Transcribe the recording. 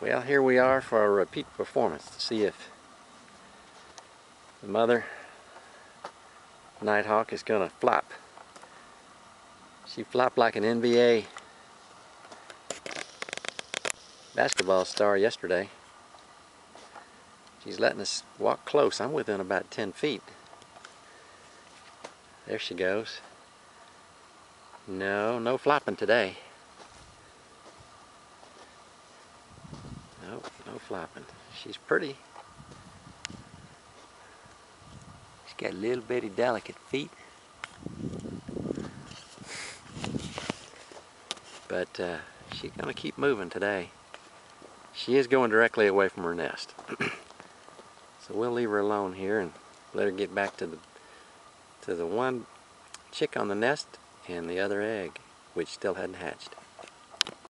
Well, here we are for a repeat performance to see if the mother Nighthawk is going to flop. She flopped like an NBA basketball star yesterday. She's letting us walk close. I'm within about 10 feet. There she goes. No, no flopping today. No, no flopping. She's pretty. She's got little bitty delicate feet. But uh, she's gonna keep moving today. She is going directly away from her nest. so we'll leave her alone here and let her get back to the to the one chick on the nest and the other egg, which still hadn't hatched.